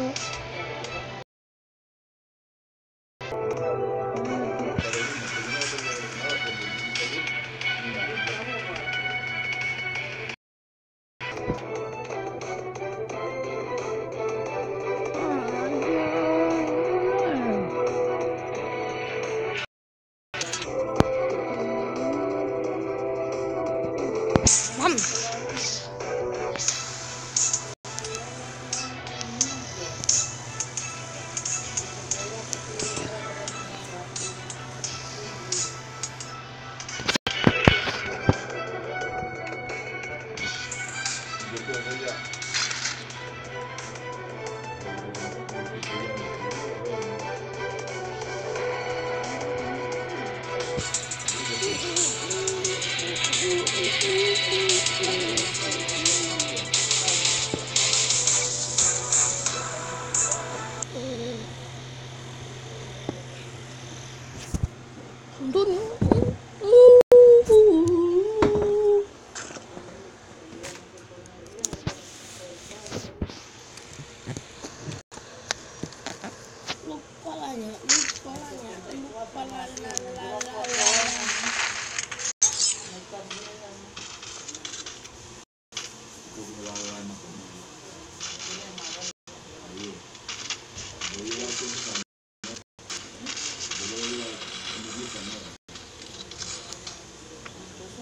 Okay. 돈이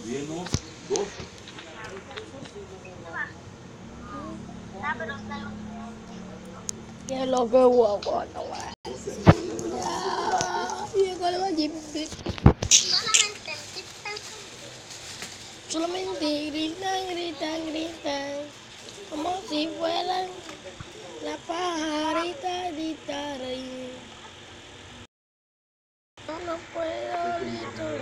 Vieno dos. Que lo que guapo no va. Ya, con el jeep. Solamente gritan, gritan, gritan, como si fueran la pajarita de. No, no puedo gritar.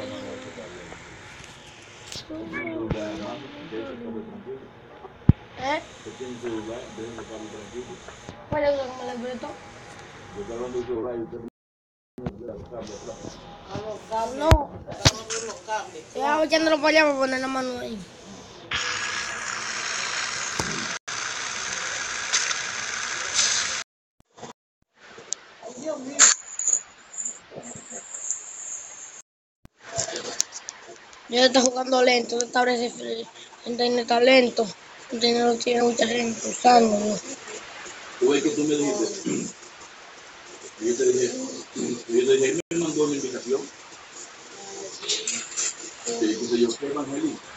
¿Eh? ¿Cuál es que me le apretó? Você está falando do celular e você No. Ya echándolo para allá para poner la mano ahí. Yo está jugando lento, esta vez el internet está lento, el internet no tiene mucha gente usándolo. Tú ves que tú me dijiste. Yo te dije, yo te dije, me mandó una invitación. Dice yo, ¿qué evangelista?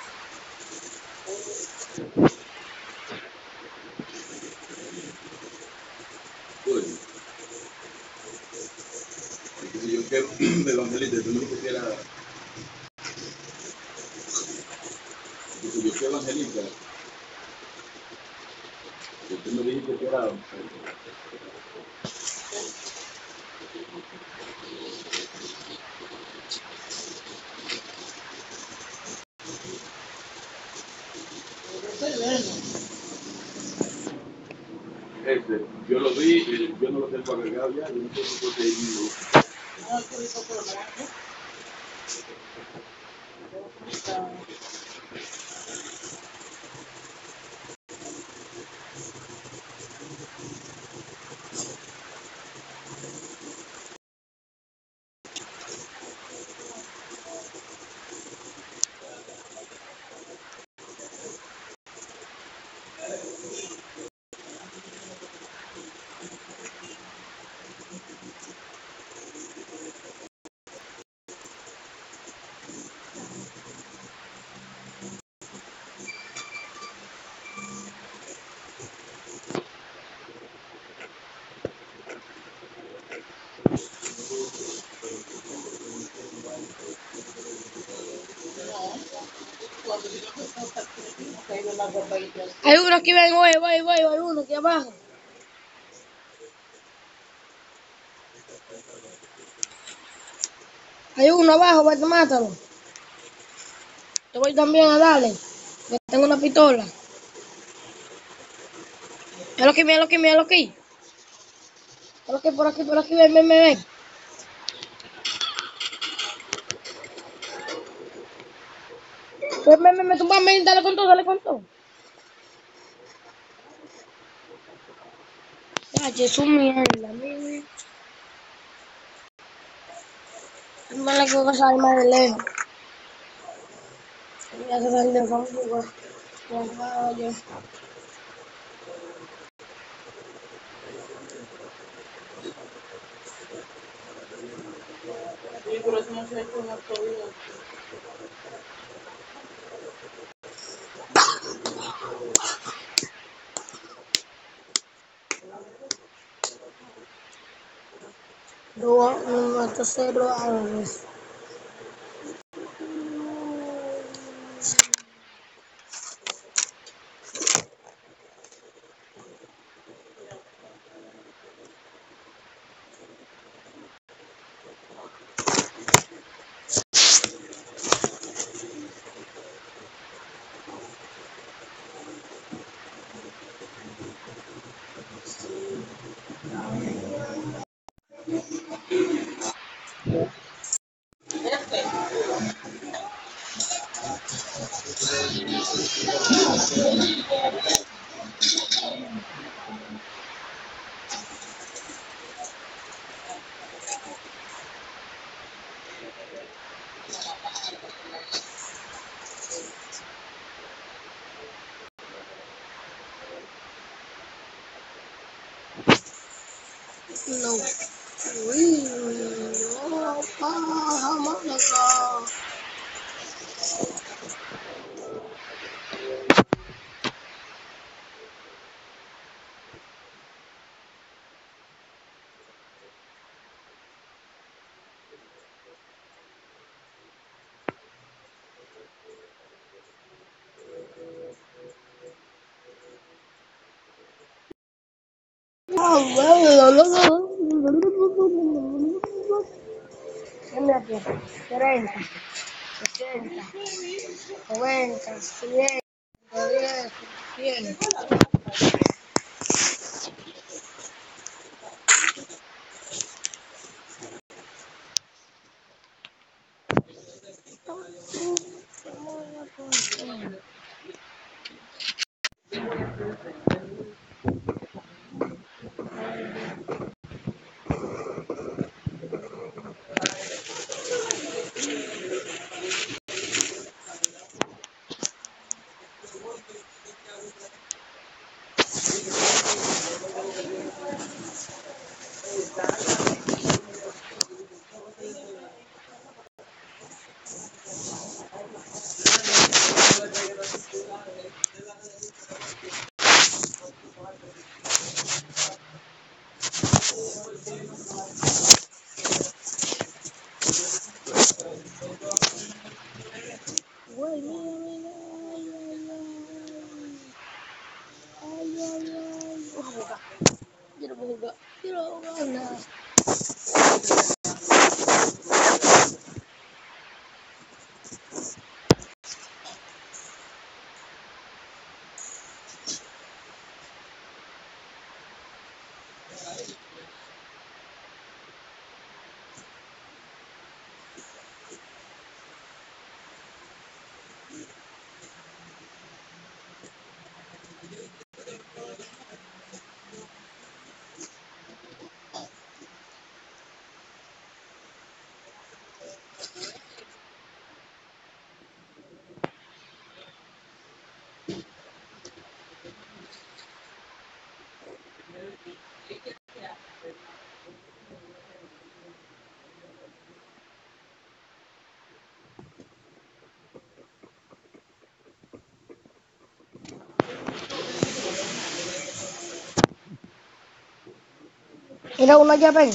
Yo, ¿qué evangelista? Dijiste que era. Yo, ¿qué evangelista? Y tú me dijiste que. Este, yo lo vi, y yo no lo tengo agregado ya, yo no si fue Hay uno aquí, ven, voy, voy, voy, hay uno aquí abajo. Hay uno abajo, vete, mátalo. Te voy también a darle. que tengo una pistola. Míralo aquí, míralo aquí, míralo aquí. Por aquí, por aquí, por aquí, ven, ven, ven, ven. Me, me, me, me tumba, me, dale con todo, dale con todo. Ya, es un mierda, mimi. No le quiero pasar más de lejos. Ya se salió de conmigo. Ya, yo. Sí, por eso no se ha hecho una todavía. Luego, no, entonces lo hago eso. No. Uy, no, vamos acá. Aquí, 30, 80, 90, 100, 110, 100. Güey, Quiero ganar. Hello, ulang lagi apa.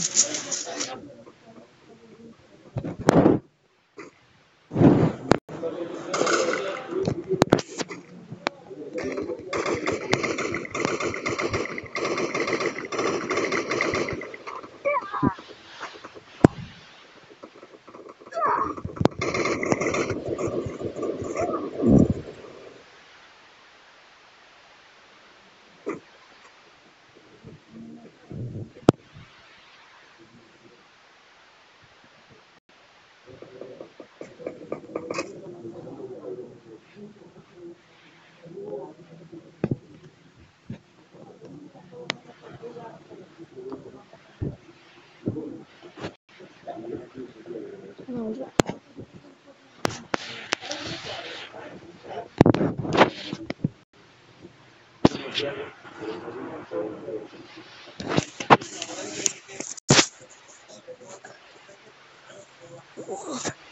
Ugh.